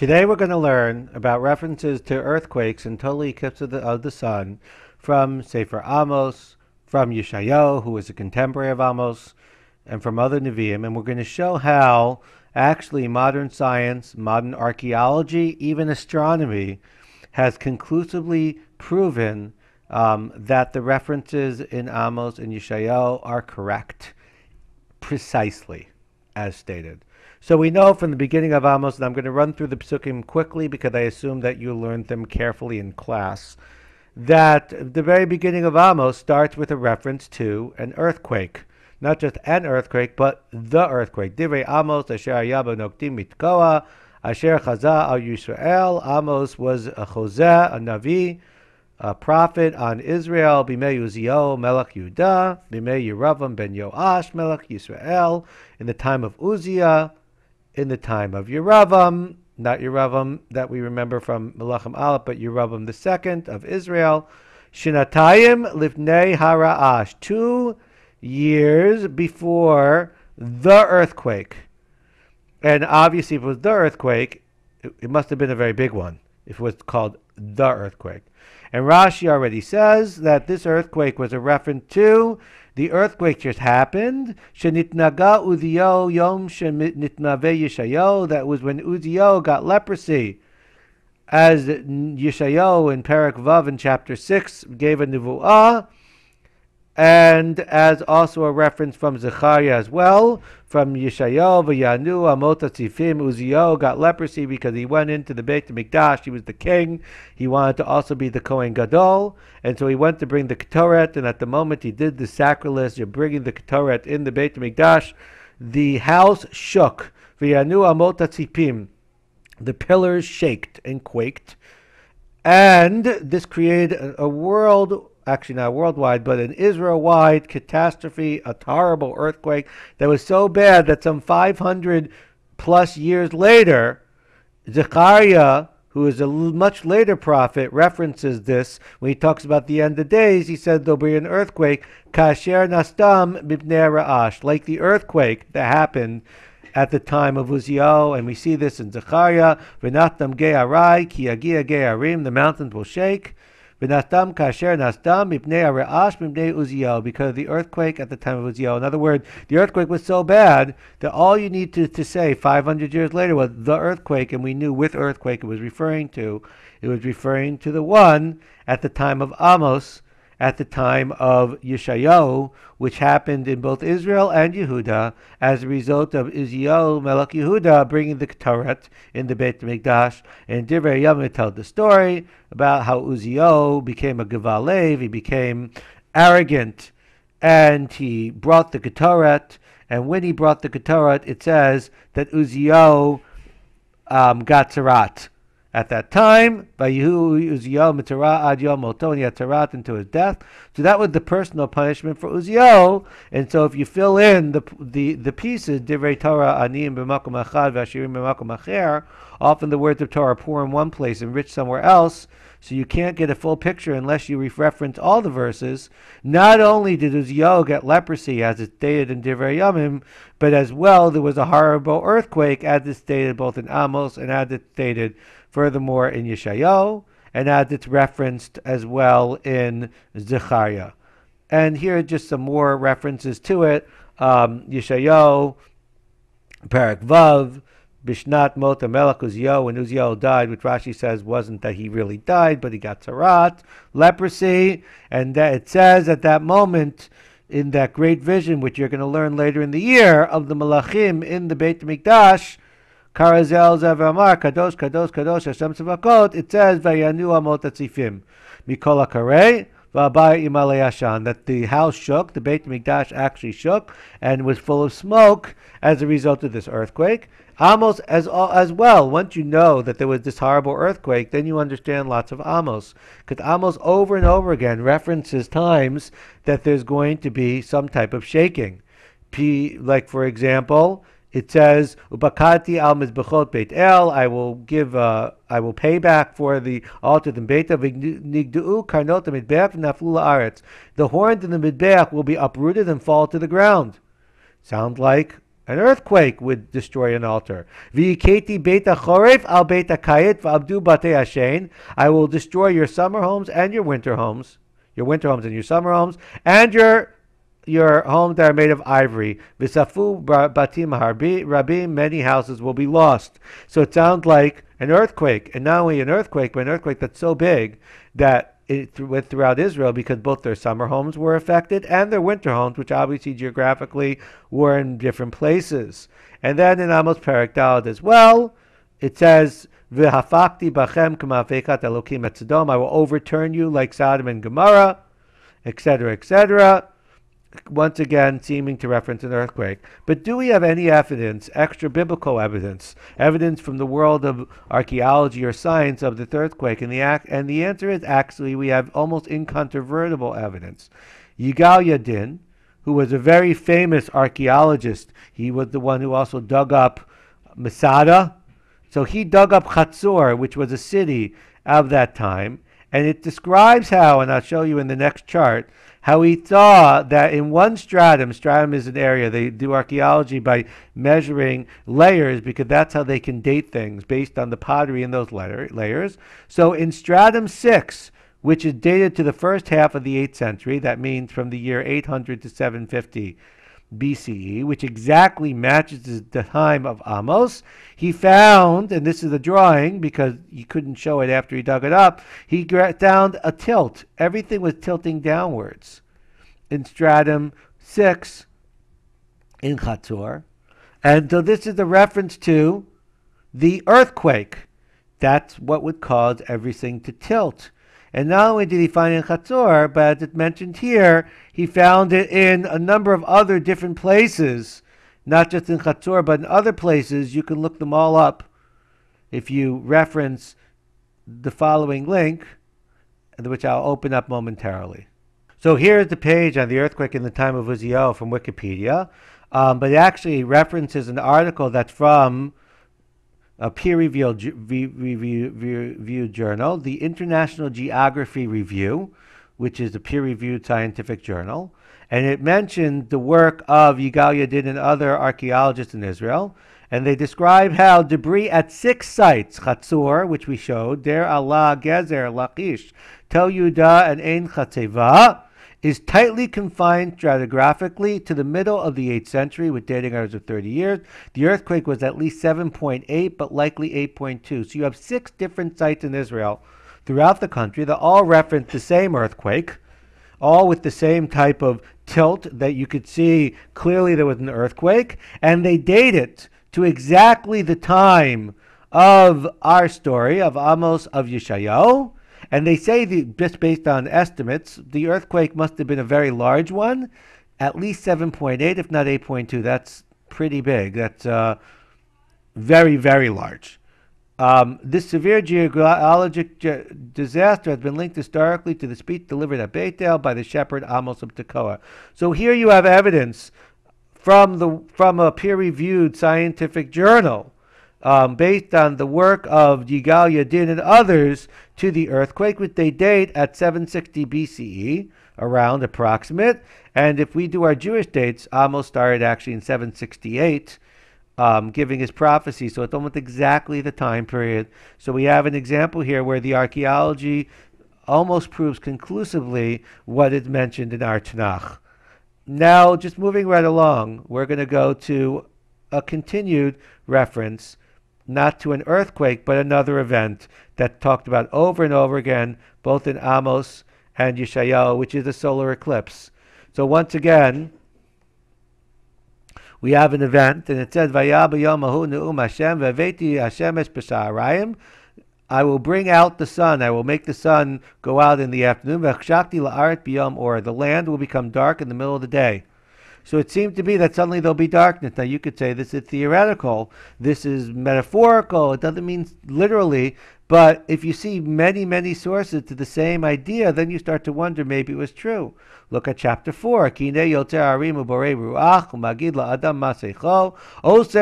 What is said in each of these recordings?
Today we're going to learn about references to earthquakes and total eclipse of the, of the sun from Sefer Amos, from Yeshayahu, who was a contemporary of Amos, and from other Nevi'im, and we're going to show how actually modern science, modern archaeology, even astronomy, has conclusively proven um, that the references in Amos and Yeshayahu are correct, precisely as stated. So we know from the beginning of Amos, and I'm going to run through the psukim quickly because I assume that you learned them carefully in class, that the very beginning of Amos starts with a reference to an earthquake. Not just an earthquake, but the earthquake. Divrei Amos, Asher Yaba Noktim Mitkoa, Asher Chaza al Yisrael. Amos was a Chozeh, a Navi, a prophet on Israel. Bimei Uzio, Melech Yudah. Bimei Yeravam ben Yoash, Melech Yisrael. In the time of Uzziah, in the time of Yeravam, not Yeravam that we remember from Melachim Aleph, but Yeravam the second of Israel. Shinatayim lifnei Hara'ash. Two years before the earthquake. And obviously, if it was the earthquake, it, it must have been a very big one, if it was called the earthquake. And Rashi already says that this earthquake was a reference to the earthquake just happened. Shenitnaga Uzio Yom Shenitnave Yeshayo. That was when Uzio got leprosy. As Yeshayo in Parak Vav in chapter 6 gave a nivu'ah and as also a reference from Zechariah as well, from Yeshayahu, Vayanu, Amota Tzifim, Uzziah got leprosy because he went into the Beit Mikdash. He was the king. He wanted to also be the Kohen Gadol, and so he went to bring the Ketoret. And at the moment he did the sacrilege of bringing the Ketoret in the Beit Mikdash, the house shook. Vayanu, Amota Tzifim, the pillars shaked and quaked, and this created a world actually not worldwide, but an Israel wide catastrophe, a horrible earthquake that was so bad that some 500 plus years later, Zechariah, who is a much later prophet, references this when he talks about the end of days. He said there'll be an earthquake, kasher nastam mibnei ra'ash, like the earthquake that happened at the time of Uzziah, and we see this in Zechariah, v'natam ge'arai, ki agia ge'arim, the mountains will shake. Kasher nastam mipnei Uziel, because of the earthquake at the time of Uziel. In other words, the earthquake was so bad that all you need to, to say 500 years later was the earthquake, and we knew with earthquake it was referring to. It was referring to the one at the time of Amos, at the time of Yeshayahu, which happened in both Israel and Yehuda as a result of Uzziel Melech Yehuda bringing the Ketoret in the Beit Mikdash. And Divrei Yom tells the story about how Uzziel became a Gevalev, he became arrogant, and he brought the Ketoret. And when he brought the Ketoret, it says that Uzziel um, got Tzarat at that time, by Uzziel Mitara ad Yom Tarat into his death. So that was the personal punishment for Uzziel. And so if you fill in the the, the pieces, Divrei Torah Anim b'makom achad v'ashirim b'makom acher, often the words of Torah are poor in one place and rich somewhere else. So you can't get a full picture unless you reference all the verses. Not only did Uzziel get leprosy, as it's stated in Divrei Yamim, but as well there was a horrible earthquake, as it's stated both in Amos and as it's stated furthermore in Yeshayahu, and as it's referenced as well in Zechariah. And here are just some more references to it. Um, Yeshayahu, Parak Vav, Bishnat Mota Melech Uziel, when Uziel died, which Rashi says wasn't that he really died, but he got Tzarat, leprosy, and that it says at that moment, in that great vision, which you're going to learn later in the year, of the Malachim in the Beit Mikdash, Karazel Zavamar, Kadosh, Kadosh, Kadosh, Hashem Tzavakot, it says, Vayanu Amot Atzifim, Mikola Karei, that the house shook, the Beit Mikdash actually shook and was full of smoke as a result of this earthquake. Amos as as well. Once you know that there was this horrible earthquake, then you understand lots of Amos, because Amos over and over again references times that there's going to be some type of shaking. P, like for example, it says ubakati al mizbechot beit el. I will give. Uh, I will pay back for the altar in Beit nigdu karnot midbeach naflu aretz. The horns in the midbeach will be uprooted and fall to the ground. Sounds like An earthquake would destroy an altar. V'yiketi beta choref al beta kayit v'abdu bate ashen. I will destroy your summer homes and your winter homes, your winter homes and your summer homes, and your your homes that are made of ivory. V'safu batim harbi rabim. Many houses will be lost. So it sounds like an earthquake, and not only an earthquake, but an earthquake that's so big that it went throughout Israel because both their summer homes were affected and their winter homes, which obviously geographically were in different places. And then in Amos Perak Dalad as well, it says, "V'hafakti bachem k'mafekat elokim et I will overturn you like Sodom and Gomorrah, etc., etc once again seeming to reference an earthquake. But do we have any evidence, extra biblical evidence, evidence from the world of archaeology or science of the earthquake? And the, and the answer is actually we have almost incontrovertible evidence. Yigal Yadin, who was a very famous archaeologist, he was the one who also dug up Masada. So he dug up Chatzor, which was a city of that time. And it describes how, and I'll show you in the next chart, how he saw that in one stratum, stratum is an area, they do archaeology by measuring layers because that's how they can date things based on the pottery in those layer, layers. So in stratum 6, which is dated to the first half of the 8th century, that means from the year 800 to 750 BCE, which exactly matches the time of Amos. He found, and this is a drawing because he couldn't show it after he dug it up, he found a tilt. Everything was tilting downwards in stratum 6 in Chatzor. And so this is a reference to the earthquake. That's what would cause everything to tilt. And not only did he find it in Chatzor, but as it's mentioned here, he found it in a number of other different places, not just in Chatzor, but in other places. You can look them all up if you reference the following link, which I'll open up momentarily. So here's the page on the earthquake in the time of Uziel from Wikipedia, um, but it actually references an article that's from a peer-reviewed review, journal, the International Geology Review, which is a peer-reviewed scientific journal, and it mentioned the work of Yigal Yadin and other archaeologists in Israel, and they describe how debris at six sites, Chatzor, which we showed, Deir Alla, Gezer, Lachish, Tel Yudah, and Ein Chatzeva, is tightly confined stratigraphically to the middle of the 8th century with dating errors of 30 years. The earthquake was at least 7.8, but likely 8.2. So you have six different sites in Israel throughout the country that all reference the same earthquake, all with the same type of tilt that you could see clearly there was an earthquake, and they date it to exactly the time of our story of Amos of Yeshayahu and they say, that just based on estimates, the earthquake must have been a very large one, at least 7.8, if not 8.2. That's pretty big. That's uh, very, very large. Um, this severe geologic ge- disaster has been linked historically to the speech delivered at Beit El by the shepherd Amos of Tekoa. So here you have evidence from the from a peer-reviewed scientific journal um, based on the work of Yigal Yadin and others to the earthquake, which they date at 760 BCE, around approximate. And if we do our Jewish dates, Amos started actually in 768, um, giving his prophecy. So it's almost exactly the time period. So we have an example here where the archaeology almost proves conclusively what is mentioned in our Tanakh. Now, just moving right along, we're going to go to a continued reference not to an earthquake, but another event that talked about over and over again, both in Amos and Yeshayahu, which is a solar eclipse. So once again, we have an event, and it says. I will bring out the sun. I will make the sun go out in the afternoon. Or the land will become dark in the middle of the day. So it seemed to be that suddenly there'll be darkness. Now you could say this is theoretical, this is metaphorical, it doesn't mean literally, but if you see many, many sources to the same idea, then you start to wonder maybe it was true. Look at chapter 4. Oser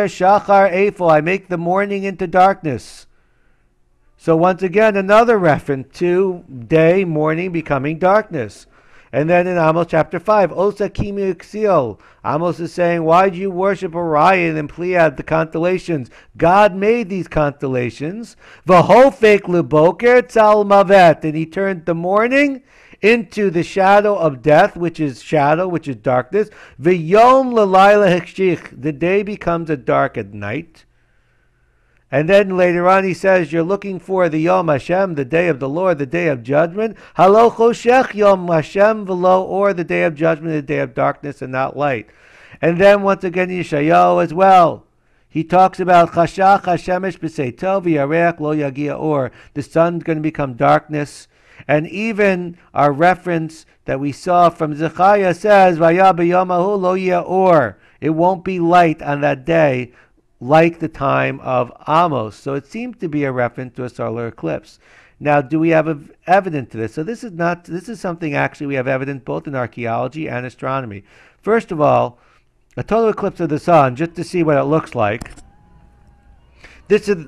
shachar efo. I make the morning into darkness. So once again, another reference to day, morning becoming darkness. And then in Amos chapter 5, Osa Kimi Ixiel, Amos is saying, Why do you worship Orion and Pleiad, the constellations? God made these constellations. Vahofek Luboker Tzal Mavet. And he turned the morning into the shadow of death, which is shadow, which is darkness. V'yom l'layla hekshich. The day becomes a dark at night. And then later on he says, You're looking for the Yom Hashem, the day of the Lord, the day of judgment. Halo choshech Yom Hashem v'lo, or the day of judgment, the day of darkness and not light. And then once again Yeshayahu as well. He talks about Chashach Hashemesh b'seito v'yareach lo yagia or. The sun's going to become darkness. And even our reference that we saw from Zechariah says, Vaya b'yomahu lo or. It won't be light on that day like the time of Amos. So it seems to be a reference to a solar eclipse. Now, do we have evidence to this? So this is not. This is something actually we have evidence both in archaeology and astronomy. First of all, a total eclipse of the sun, just to see what it looks like. This is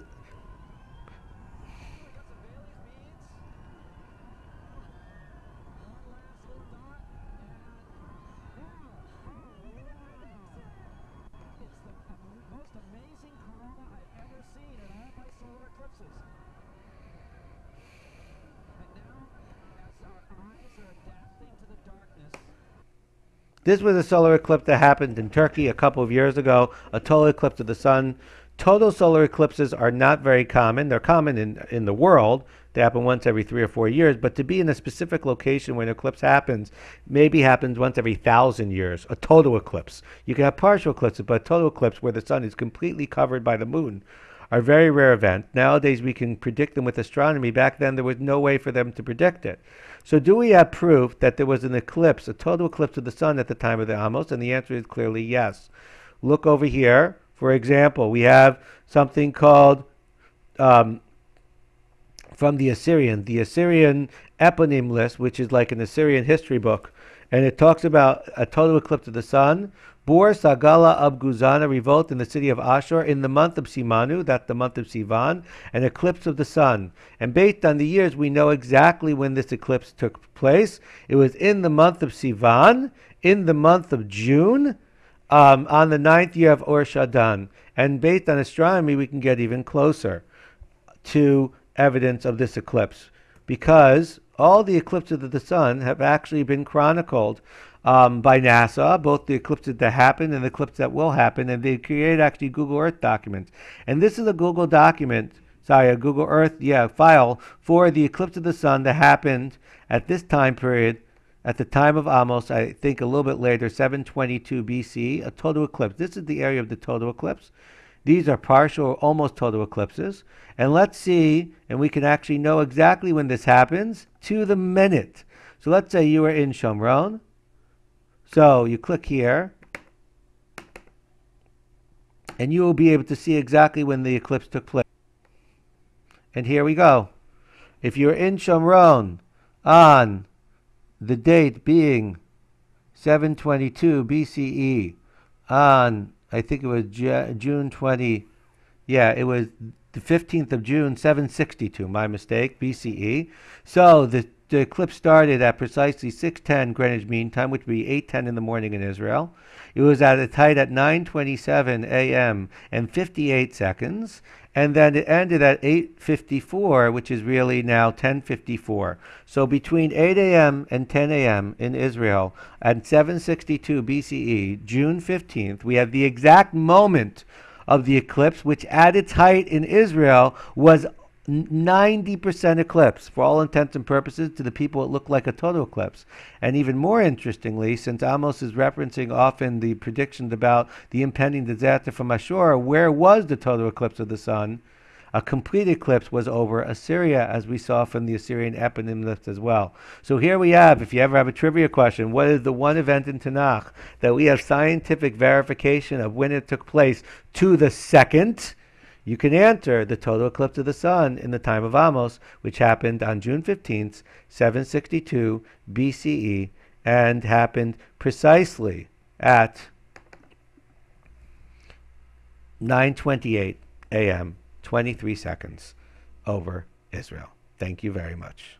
This was a solar eclipse that happened in Turkey a couple of years ago, a total eclipse of the sun. Total solar eclipses are not very common. They're common in, in the world. They happen once every three or four years. But to be in a specific location when an eclipse happens, maybe happens once every thousand years, a total eclipse. You can have partial eclipses, but a total eclipse where the sun is completely covered by the moon are very rare events. Nowadays, we can predict them with astronomy. Back then, there was no way for them to predict it. So, do we have proof that there was an eclipse, a total eclipse of the sun at the time of the Amos? And the answer is clearly yes. Look over here. For example, we have something called um, from the Assyrian, the Assyrian eponym list, which is like an Assyrian history book, and it talks about a total eclipse of the sun, Bur-Sagale Abguzana revolt in the city of Ashur in the month of Simanu, that's the month of Sivan, an eclipse of the sun. And based on the years, we know exactly when this eclipse took place. It was in the month of Sivan, in the month of June, um, on the ninth year of Ashur-dan. And based on astronomy, we can get even closer to evidence of this eclipse because all the eclipses of the sun have actually been chronicled um, by NASA, both the eclipses that happened and the eclipse that will happen, and they create actually Google Earth documents. And this is a Google document, sorry, a Google Earth, yeah, file for the eclipse of the sun that happened at this time period, at the time of Amos, I think a little bit later, 722 BC, a total eclipse. This is the area of the total eclipse. These are partial or almost total eclipses. And let's see, and we can actually know exactly when this happens to the minute. So let's say you are in Shomron so you click here, and you will be able to see exactly when the eclipse took place. And here we go. If you're in Shomron on the date being 722 BCE on, I think it was June 20, yeah, it was the 15th of June, 762, my mistake, BCE. So the the eclipse started at precisely 6:10 Greenwich Mean Time, which would be 8:10 in the morning in Israel. It was at a height at 9:27 a.m. and 58 seconds, and then it ended at 8:54, which is really now 10:54. So between 8 a.m. and 10 a.m. in Israel at 762 BCE, June 15th, we have the exact moment of the eclipse, which at its height in Israel was 90% eclipse for all intents and purposes to the people it looked like a total eclipse and even more interestingly since amos is referencing often the predictions about the impending disaster from ashur where was the total eclipse of the sun a complete eclipse was over Assyria, as we saw from the Assyrian eponym list as well. So here we have, if you ever have a trivia question, what is the one event in Tanakh that we have scientific verification of when it took place to the second? You can enter the total eclipse of the sun in the time of Amos, which happened on June 15th, 762 BCE, and happened precisely at 9:28 a.m. 23 seconds over Israel. Thank you very much.